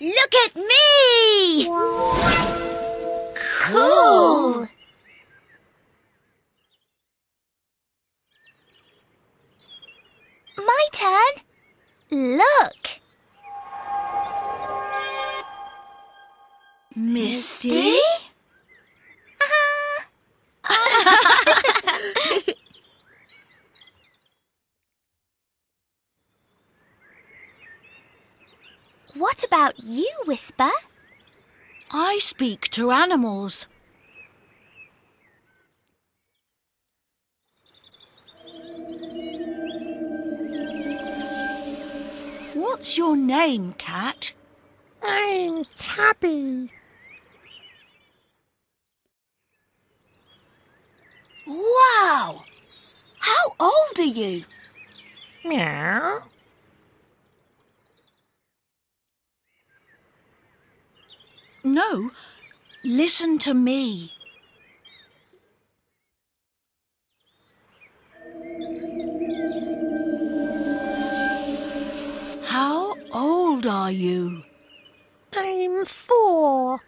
Look at me! Cool! My turn. Look. Misty? What about you, Whisper? I speak to animals. What's your name, Cat? I'm Tabby. Wow! How old are you? Meow. No, listen to me. How old are you? I'm four.